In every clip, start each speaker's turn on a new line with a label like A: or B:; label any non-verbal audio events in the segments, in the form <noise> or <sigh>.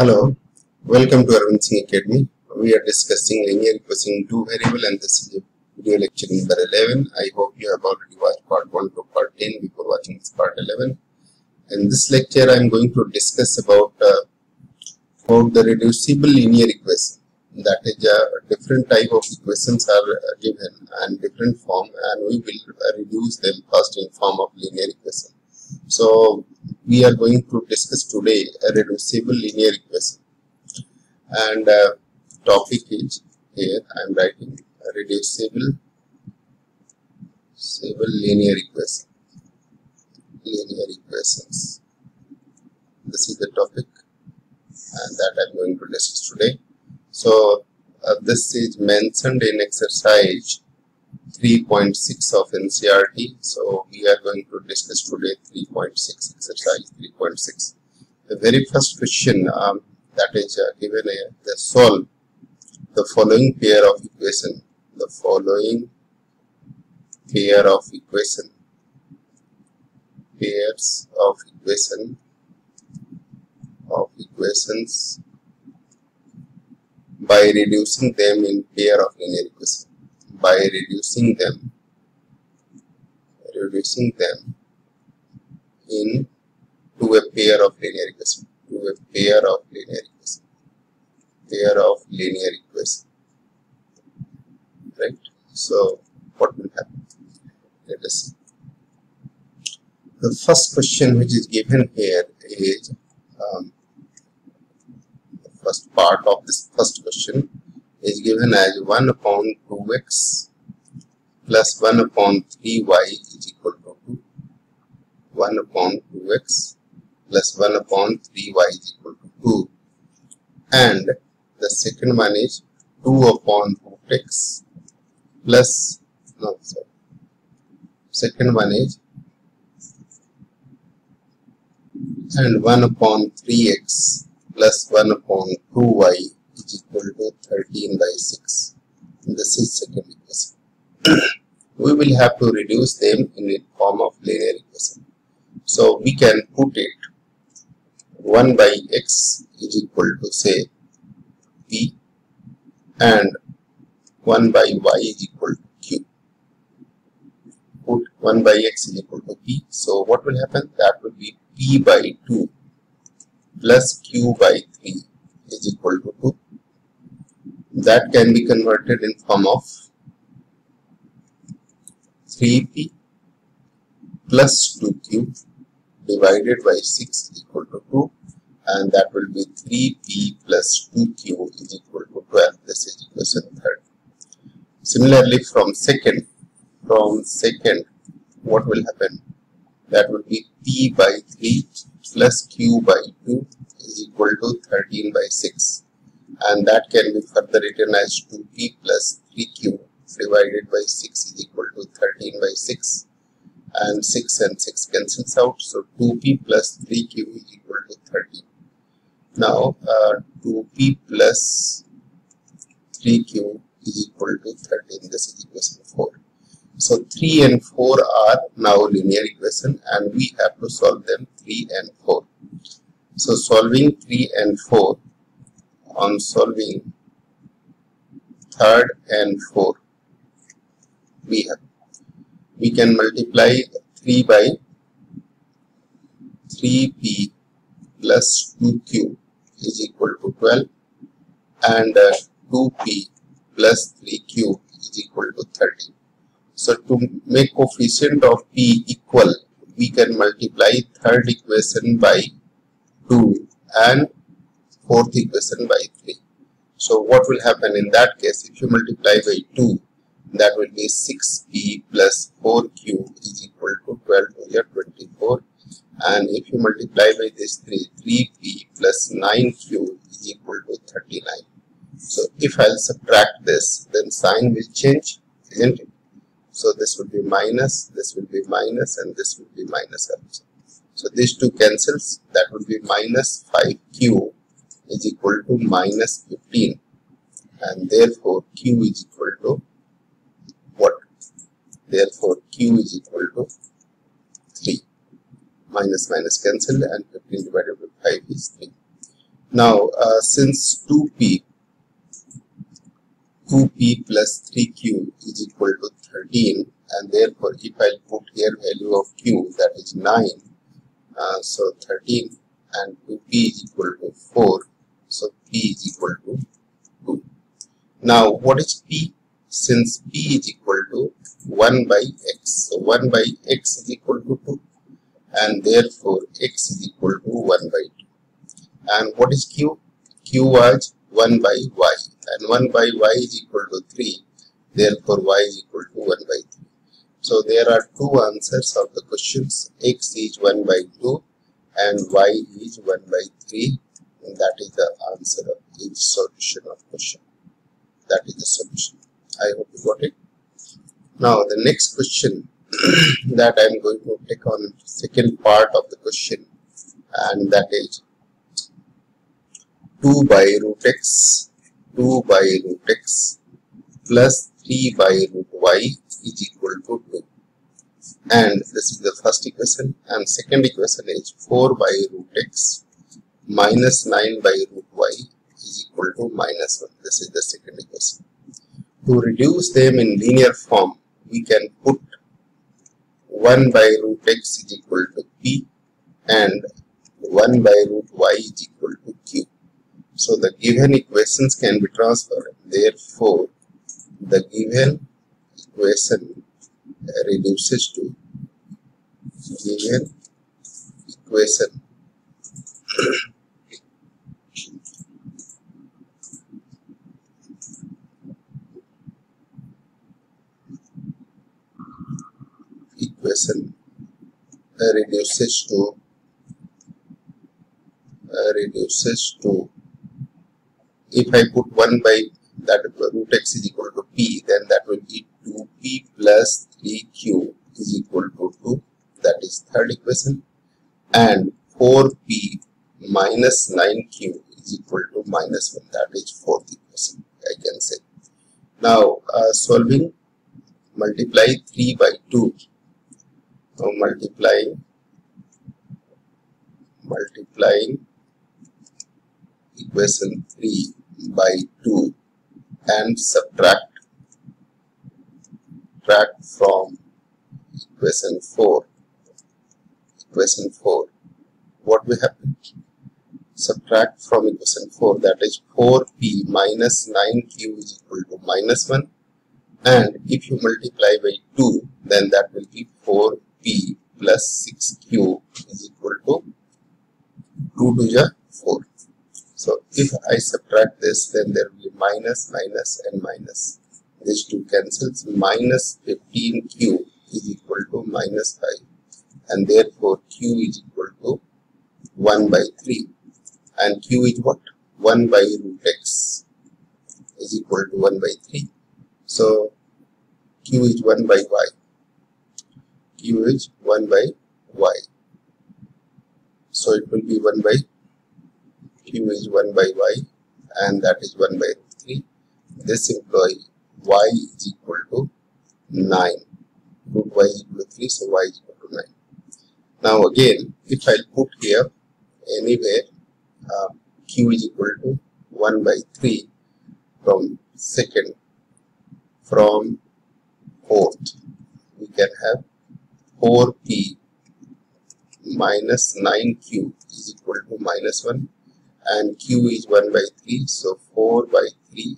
A: Hello, welcome to Arbind Singh Academy. We are discussing linear equation two variable and this is video lecture number 11. I hope you have already watched part 1 to part 10 before watching this part 11. In this lecture I am going to discuss about, uh, about the reducible linear equation. That is a different type of equations are uh, given and different form and we will uh, reduce them first in form of linear equation. So we are going to discuss today a reducible linear equation. And uh, topic is here I am writing a reducible reducible linear equation. Linear equations. This is the topic and that I am going to discuss today. So uh, this is mentioned in exercise 3.6 of NCERT. So we are going to discuss today 3.6 exercise 3.6. The very first question um, that is uh, given here, the solve the following pair of equation. The following pair of equation pairs of equation of equations by reducing them in pair of linear equations by reducing them. Reducing them in to a pair of linear equation to a pair of linear equation pair of linear equation right? So what will happen? Let us see. The first question which is given here is um, the first part of this first question is given as 1 upon 2x plus 1 upon 3y is equal to 2. 1 upon 2x plus 1 upon 3y is equal to 2. And the second one is 2 upon 2x plus, no, sorry. Second one is and 1 upon 3x plus 1 upon 2y is equal to 13 by 6. This is second equation. <clears throat> we will have to reduce them in the form of linear equation. So we can put it 1 by x is equal to say p and 1 by y is equal to q. Put 1 by x is equal to p. So what will happen? That will be p by 2 plus q by 3 is equal to 2 that can be converted in form of 3p plus 2q divided by 6 equal to 2 and that will be 3p plus 2q is equal to 12 this is equation third. Similarly from second from second what will happen? That will be p by 3 plus q by 2 is equal to 13 by 6 and that can be further written as 2p plus 3q divided by 6 is equal to 13 by 6 and 6 and 6 cancels out. So 2p plus 3q is equal to 13 now uh, 2p plus 3q is equal to 13 this is equation 4 so 3 and 4 are now linear equation and we have to solve them 3 and 4 so solving 3 and 4 on solving third and fourth. We have we can multiply 3 by 3p plus 2q is equal to 12 and uh, 2p plus 3q is equal to 30 so to make coefficient of p equal we can multiply third equation by 2 and fourth equation by 3. So what will happen in that case? If you multiply by 2 that will be 6p plus 4q is equal to 12 to your 24 and if you multiply by this 3 3p plus 9q is equal to 39 so if I'll subtract this then sign will change isn't it? So this will be minus this will be minus and this will be minus also. So these two cancels that will be minus 5q is equal to minus 15 and therefore q is equal to what? Therefore q is equal to 3 minus minus cancel and 15 divided by 5 is 3. Now, uh, since 2p, 2p plus 3q is equal to 13 and therefore if I put here value of q that is 9, uh, so 13 and 2p is equal to 4, so p is equal to 2. Now, what is p? Since p is equal to 1 by x, so 1 by x is equal to 2 and therefore x is equal to 1 by 2 and what is q? Q was 1 by y and 1 by y is equal to 3 therefore y is equal to 1 by 3 so there are two answers of the questions. X is 1 by 2 and y is 1 by 3 that is the answer of each solution of question. That is the solution. I hope you got it. Now the next question <clears throat> that i'm going to take on second part of the question and that is 2 by root x 2 by root x plus 3 by root y is equal to 2 and this is the first equation and second equation is 4 by root x minus 9 by root y is equal to minus 1 this is the second equation. To reduce them in linear form we can put 1 by root x is equal to p and 1 by root y is equal to q. So the given equations can be transferred. Therefore, the given equation reduces to given equation <clears throat> equation reduces to reduces to if I put 1 by that root x is equal to p then that will be 2p plus 3q is equal to 2 that is third equation. And 4p minus 9q is equal to minus 1 that is fourth equation I can say. Now uh, solving multiply 3 by 2 so multiplying multiplying equation 3 by 2 and subtract subtract from equation 4 equation 4 what will happen? Subtract from equation 4 that is 4p minus 9q is equal to minus 1 and if you multiply by 2 then that will be 4p plus 6q is equal to 2 to the 4 so if I subtract this, then there will be minus, minus and minus. These two cancels. Minus 15q is equal to minus 5 and therefore q is equal to 1 by 3 and q is what? 1 by root x is equal to 1 by 3. So q is 1 by y. q is 1 by y. So it will be 1 by q is 1 by y and that is 1 by 3 this implies y is equal to 9 root y is equal to 3 so y is equal to 9 now again if I put here anywhere uh, q is equal to 1 by 3 from second from fourth we can have 4p minus 9q is equal to minus 1 and q is 1 by 3 so 4 by 3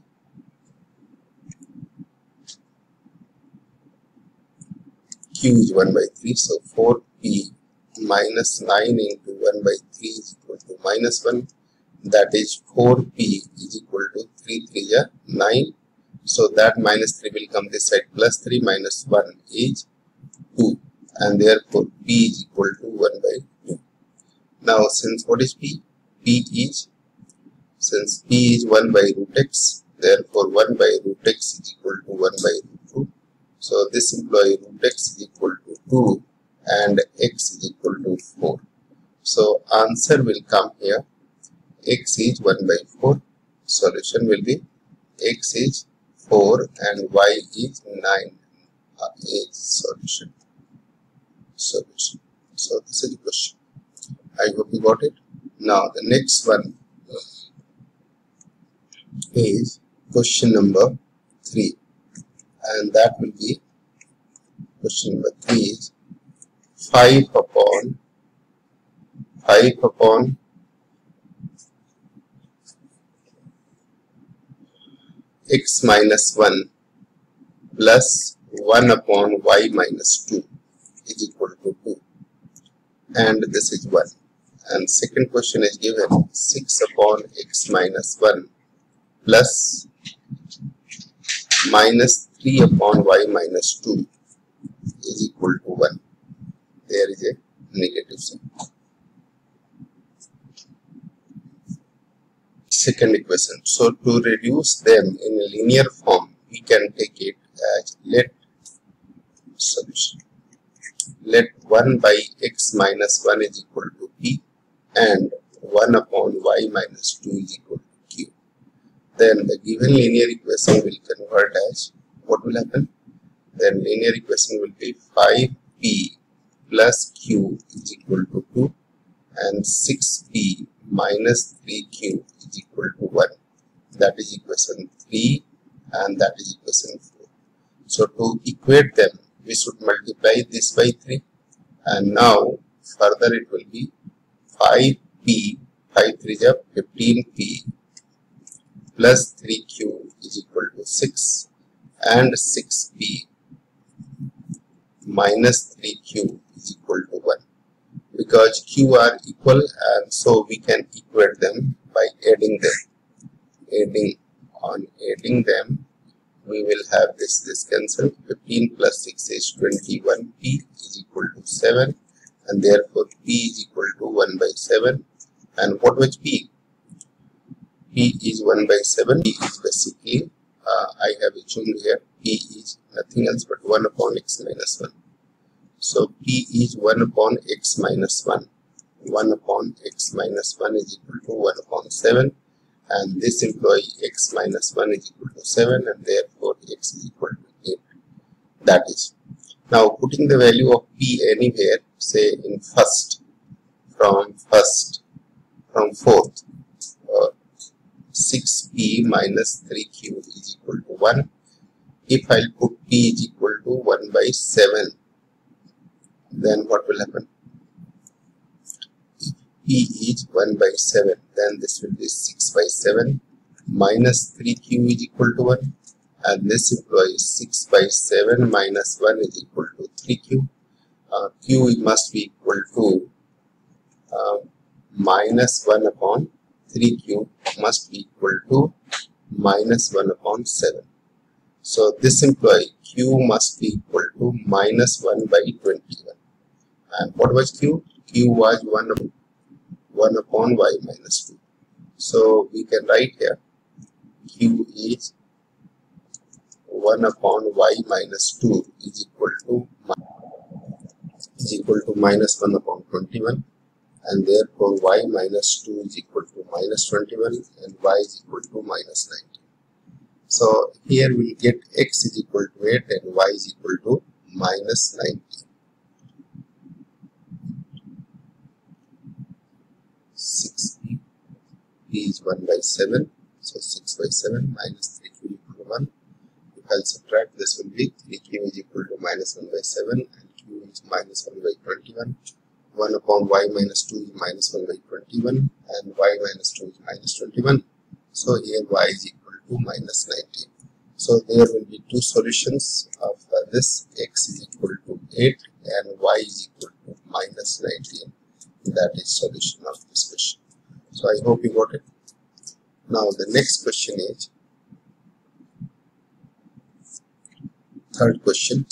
A: q is 1 by 3 so 4p minus 9 into 1 by 3 is equal to minus 1 that is 4p is equal to 3 3 is 9 so that minus 3 will come this side plus 3 minus 1 is 2 and therefore p is equal to 1 by 2 now since what is p p is since p is 1 by root x therefore 1 by root x is equal to 1 by root 2 so this implies root x is equal to 2 and x is equal to 4 so answer will come here. X is 1 by 4 solution will be x is 4 and y is 9 uh, is solution solution so this is the question. I hope you got it. Now the next one uh, is question number 3 and that will be question number 3 is 5 upon 5 upon x minus 1 plus 1 upon y minus 2 is equal to 2 and this is 1 and second question is given 6 upon x minus 1 plus minus 3 upon y minus 2 is equal to 1 there is a negative sign. Second equation so to reduce them in linear form we can take it as let solution let 1 by x minus 1 is equal to p and 1 upon y minus 2 is equal to q. Then the given linear equation will convert as what will happen? Then linear equation will be 5p plus q is equal to 2 and 6p minus 3q is equal to 1. That is equation 3 and that is equation 4. So to equate them, we should multiply this by 3 and now further it will be 5p 5 3 is 15p plus 3q is equal to 6 and 6p minus 3q is equal to 1 because q are equal and so we can equate them by adding them adding on adding them we will have this this cancel 15 plus 6 is 21p is equal to 7 and therefore p is equal to 1 by 7 and what was p? P is 1 by 7 p is basically uh, I have assumed here. P is nothing else but 1 upon x minus 1 so p is 1 upon x minus 1 1 upon x minus 1 is equal to 1 upon 7 and this employee x minus 1 is equal to 7 and therefore x is equal to 8 that is now putting the value of p anywhere, say in first, from first, from fourth, uh, 6p minus 3q is equal to 1. If I'll put p is equal to 1 by 7, then what will happen? If p is 1 by 7, then this will be 6 by 7 minus 3q is equal to 1 and this implies 6 by 7 minus 1 is equal to 3q. Uh, q must be equal to uh, minus 1 upon 3q must be equal to minus 1 upon 7. So this implies q must be equal to minus 1 by 21. And what was q? q was 1, 1 upon y minus 2. So we can write here q is 1 upon y minus 2 is equal to is equal to minus 1 upon 21 and therefore y minus 2 is equal to minus 21 and y is equal to minus 19. So here we get x is equal to 8 and y is equal to minus 19. Six is one by seven, so six by seven minus three to one I'll subtract this will be 3q is equal to minus 1 by 7 and q is minus 1 by 21 1 upon y minus 2 is minus 1 by 21 and y minus 2 is minus 21 so here y is equal to minus 19 so there will be two solutions of this x is equal to 8 and y is equal to minus 19 that is solution of this question. So i hope you got it. Now the next question is third question.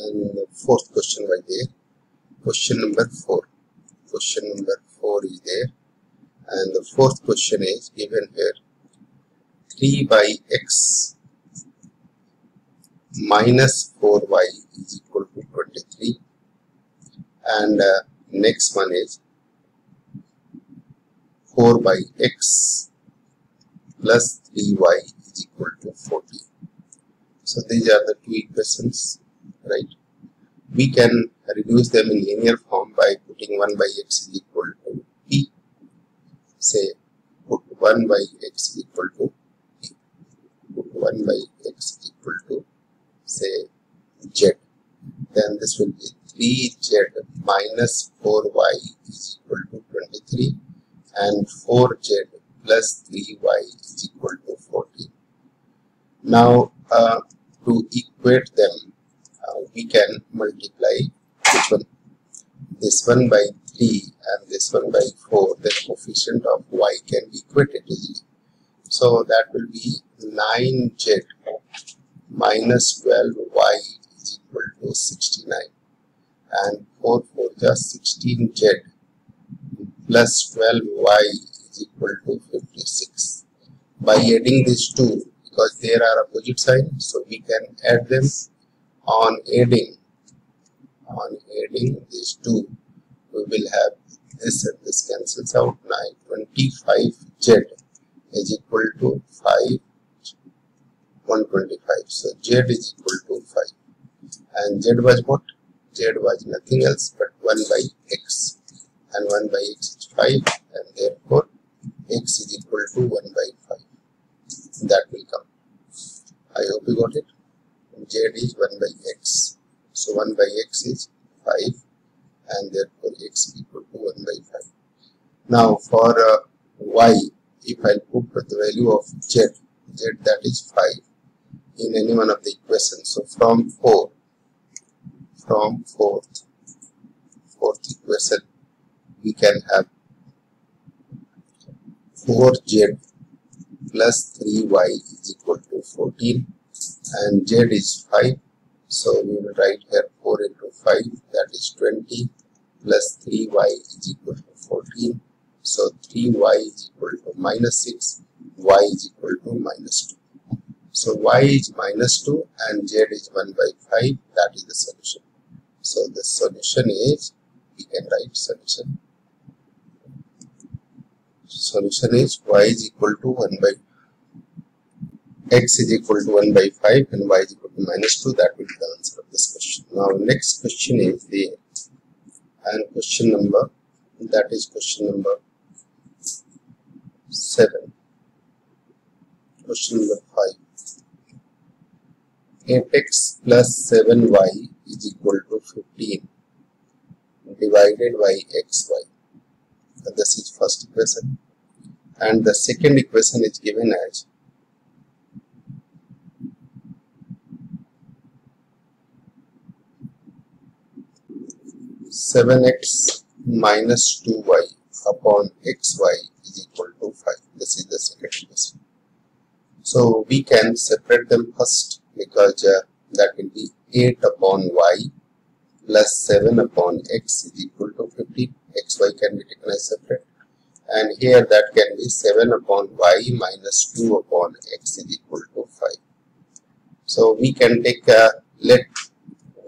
A: And fourth question right there. Question number four. Question number four is there. And the fourth question is given here. 3 by x minus 4y is equal to 23 and uh, next one is 4 by x plus 3y is equal to 40 so these are the two equations, right? We can reduce them in linear form by putting 1 by x is equal to p. Say put 1 by x is equal to p. Put 1 by x equal to say z then this will be 3z minus 4y is equal to 23 and 4z plus 3y is equal to 14 now uh, to equate them uh, we can multiply which one this one by 3 and this one by 4 the coefficient of y can be equated. Easily so that will be 9z minus 12y is equal to 69 and 4 4 just 16z plus 12y is equal to 56 by adding these two because there are opposite signs so we can add them on adding on adding these two. We will have this and this cancels out 9 25z is equal to 5 125 so z is equal to 5 and z was what? Z was nothing else but 1 by x. And 1 by x is 5 and therefore x is equal to 1 by 5 that will come I hope you got it z is 1 by x so 1 by x is 5 and therefore x equal to 1 by 5. Now for uh, y, if I put the value of z, z that is 5 in any one of the equations. So from 4, from fourth, fourth equation, we can have 4z plus 3y is equal to 14 and z is 5 so we will write here 4 into 5 that is 20 plus 3y is equal to 14. So 3y is equal to minus 6, y is equal to minus 2. So y is minus 2 and z is 1 by 5 that is the solution. So the solution is we can write solution. Solution is y is equal to 1 by x is equal to 1 by 5 and y is equal to minus 2 that will be the answer of this question. Now next question is the and question number that is question number 7 question number 5 8x plus 7y is equal to 15 divided by xy this is first equation and the second equation is given as 7x minus 2y upon xy is equal to 5. This is the second equation. So we can separate them first because uh, that will be 8 upon y plus 7 upon x is equal to 15. xy can be taken as separate. And here that can be 7 upon y minus 2 upon x is equal to 5. So we can take uh, let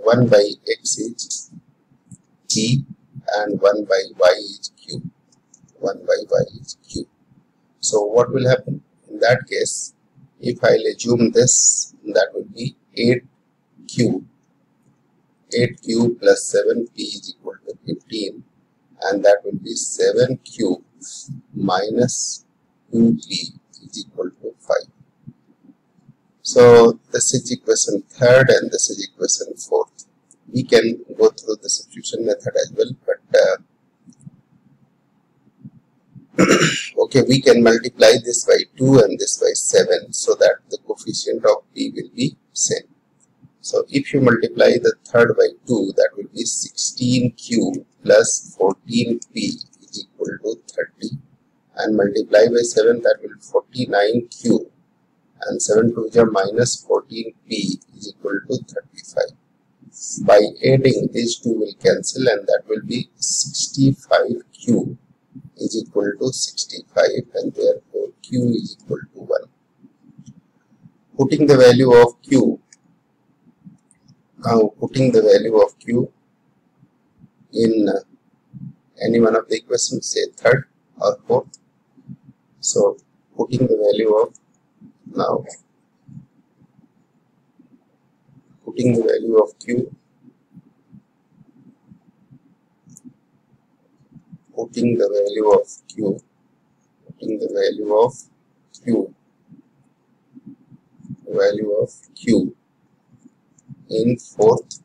A: 1 by x is T and 1 by y is q. 1 by y is q. So what will happen? In that case, if I'll assume this, that will be 8q. 8q plus 7p is equal to 15 and that will be 7q minus 2p is equal to 5. So this is equation third and this is equation fourth we can go through the substitution method as well but uh, <clears throat> okay we can multiply this by 2 and this by 7 so that the coefficient of p will be same so if you multiply the third by 2 that will be 16q plus 14p is equal to 30 and multiply by 7 that will be 49q and 7 to the minus 14p is equal to 35 by adding these two will cancel and that will be 65q is equal to 65 and therefore q is equal to 1. Putting the value of q, now putting the value of q in uh, any one of the equations say third or fourth. So putting the value of now putting the value of q putting the value of q putting the value of q value of q in fourth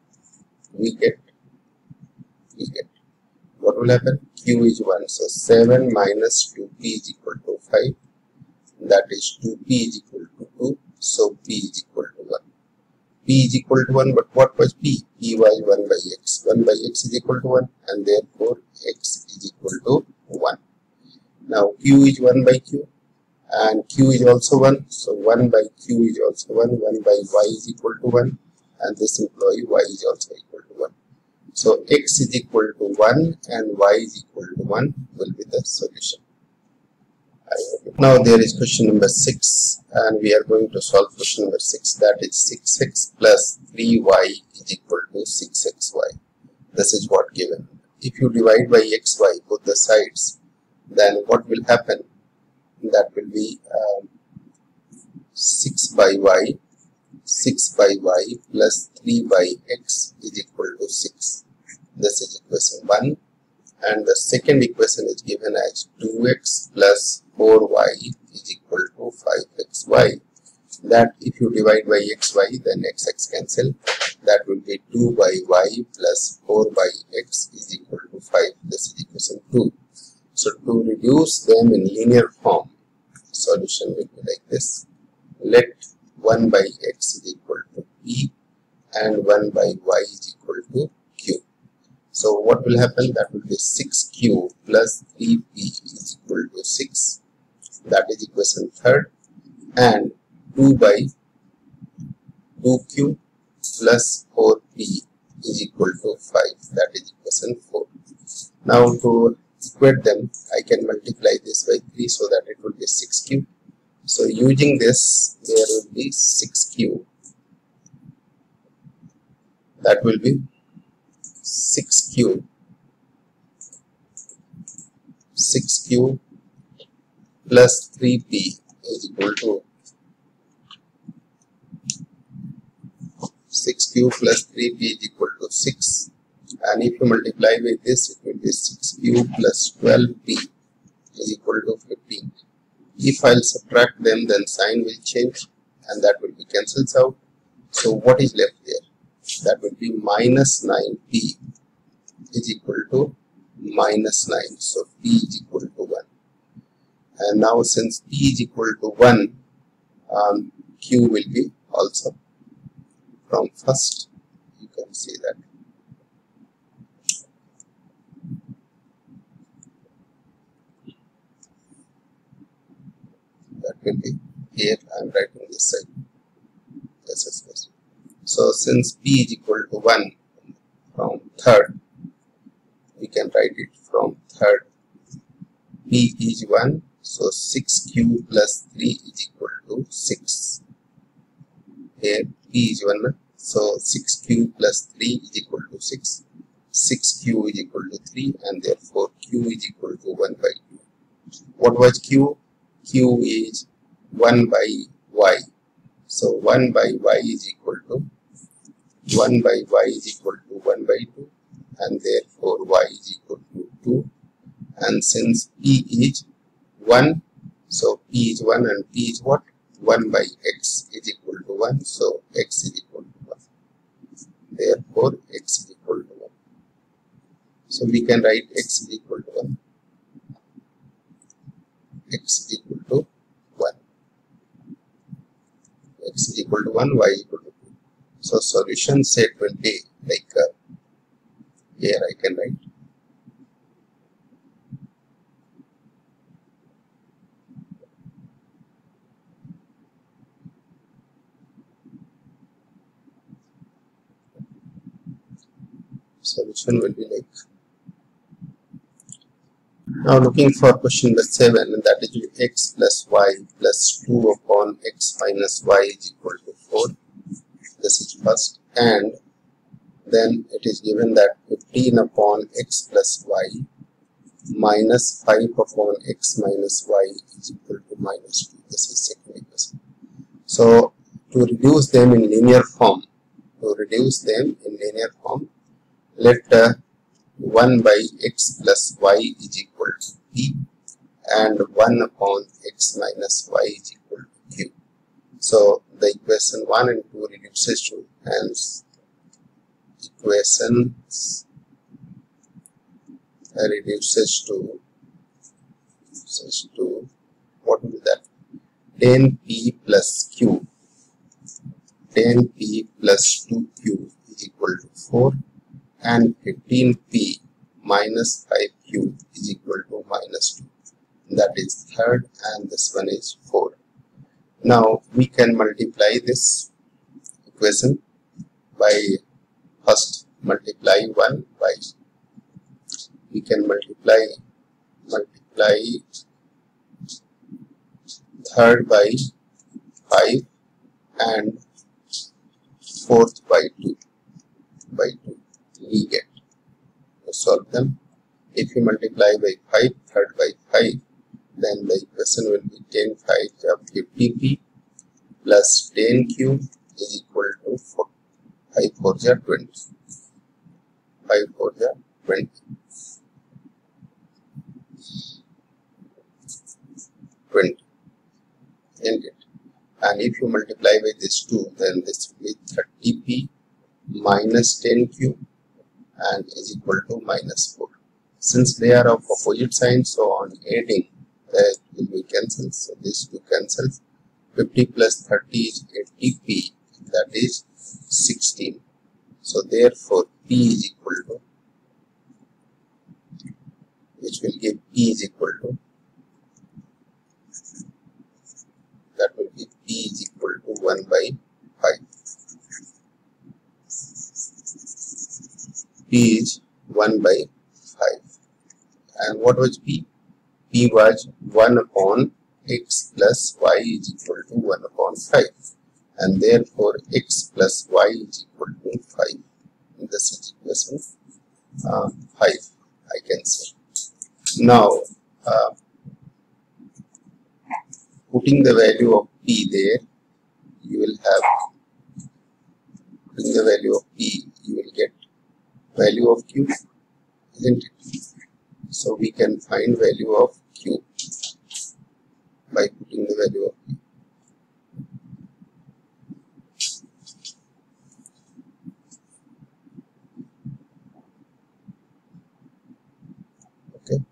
A: we get we get what will happen? Q is 1 so 7 minus 2p is equal to 5 that is 2p is equal to 2 so p is equal to 1 p is equal to 1 but what was p? P was 1 by x. 1 by x is equal to 1 and therefore x is equal to 1 now q is 1 by q and q is also 1 so 1 by q is also 1 1 by y is equal to 1 and this employee y is also equal to 1 so x is equal to 1 and y is equal to 1 will be the solution. Now there is question number 6 and we are going to solve question number 6 that is 6x plus 3y is equal to 6xy this is what given. If you divide by xy both the sides then what will happen? That will be um, 6 by y 6 by y plus 3 by x is equal to 6 this is equation 1 and the second equation is given as 2x plus 4y is equal to 5xy that if you divide by xy then xx cancel that will be 2 by y plus 4 by x is equal to 5 this is equation 2 so to reduce them in linear form, solution will be like this. Let 1 by x is equal to p and 1 by y is equal to q. So what will happen? That will be 6q plus 3p is equal to 6. That is equation third. And 2 by 2q plus 4p is equal to 5. That is equation 4. Now to equate them I can multiply this by 3 so that it will be 6q so using this there will be 6q that will be 6q 6q plus 3p is equal to 6q plus 3p is equal to 6 and if you multiply with this it will be 6q plus 12p is equal to 15 if I'll subtract them then sign will change and that will be cancels out. So what is left there? That will be minus 9p is equal to minus 9 so p is equal to 1 and now since p is equal to 1 um, q will be also from first. You can see that will be here I am writing this side. This is this. so since p is equal to 1 from third we can write it from third. P is 1 so 6q plus 3 is equal to 6 here p is 1 so 6q plus 3 is equal to 6 6q is equal to 3 and therefore q is equal to 1 by 2 what was q q is 1 by y. So 1 by y is equal to 1 by y is equal to 1 by 2 and therefore y is equal to 2 and since p is 1 so p is 1 and p is what? 1 by x is equal to 1 so x is equal to 1 therefore x is equal to 1 so we can write x is equal to 1 x equal to 1 x equal to 1 y equal to 2 so solution set will be like uh, here I can write. Solution will be like now looking for question number 7 and that is x plus y plus 2 upon x minus y is equal to 4. This is first and then it is given that 15 upon x plus y minus 5 upon x minus y is equal to minus 2. This is second equation. So to reduce them in linear form, to reduce them in linear form, let uh, 1 by x plus y is equal to p and 1 upon x minus y is equal to q. So the equation 1 and 2 reduces to hence equations reduces to reduces to what will be that 10p plus q. 10p plus 2q is equal to 4 and 15p minus 5q is equal to minus 2 that is third and this one is 4 now we can multiply this equation by first multiply 1 by we can multiply multiply third by 5 and fourth by 2 by 2 we get. To solve them. If you multiply by 5 third by 5 then the equation will be 10 5 of 50p plus 10q is equal to 4, 5 4 20 5 4 20 20 isn't it. And if you multiply by this 2 then this will be 30p minus 10q and is equal to minus 4 since they are of opposite signs so on adding that will be cancelled. So this two cancels 50 plus 30 is 80p that is 16 so therefore p is equal to which will give p is equal to that will be p is equal to 1 by 5 p is 1 by 5 and what was p? P was 1 upon x plus y is equal to 1 upon 5 and therefore x plus y is equal to 5 in this is equation uh, 5 I can say. Now uh, putting the value of p there you will have putting the value of p you will get value of q isn't it? So we can find value of q by putting the value of p okay.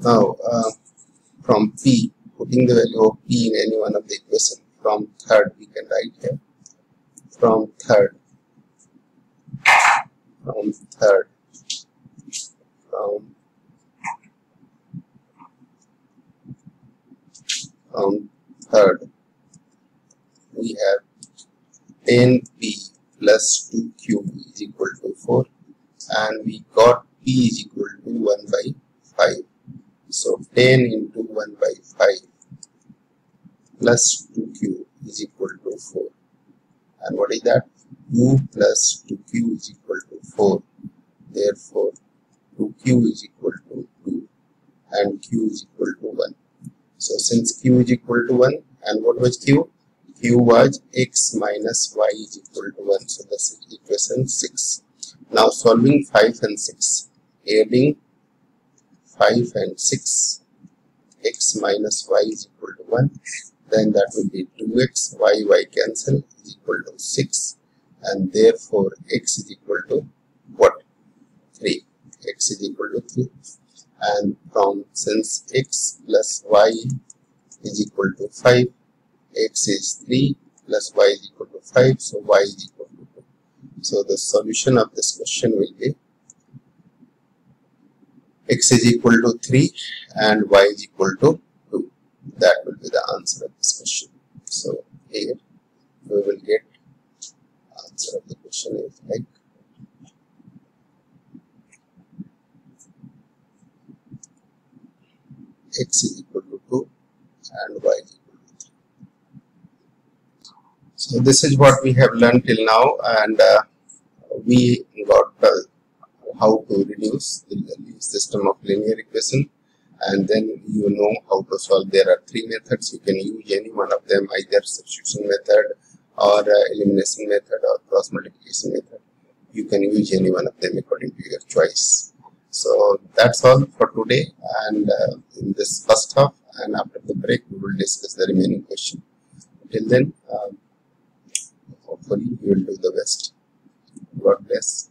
A: Now, uh, from P, putting the value of P in any one of the equation, from third we can write here, from third, from third, from, from third, we have 10P plus 2Q is equal to 4 and we got P is equal to 1 by 5 so 10 into 1 by 5 plus 2q is equal to 4. And what is that? q plus 2q is equal to 4. Therefore, 2q is equal to 2 and q is equal to 1. So since q is equal to 1 and what was q? q was x minus y is equal to 1. So that's equation 6. Now solving 5 and 6. Adding 5 and 6 x minus y is equal to 1 then that will be 2x y y cancel is equal to 6 and therefore x is equal to what? 3 x is equal to 3 and from since x plus y is equal to 5 x is 3 plus y is equal to 5 so y is equal to 2 so the solution of this question will be x is equal to 3 and y is equal to 2 that will be the answer of this question. So here we will get answer of the question is like. X is equal to 2 and y is equal to 3 so this is what we have learned till now and uh, we got uh, how to reduce the system of linear equation and then you know how to solve there are three methods you can use any one of them either substitution method or uh, elimination method or cross multiplication method you can use any one of them according to your choice So that's all for today and uh, in this first half and after the break we will discuss the remaining question. Till then, um, hopefully you will do the best. God bless.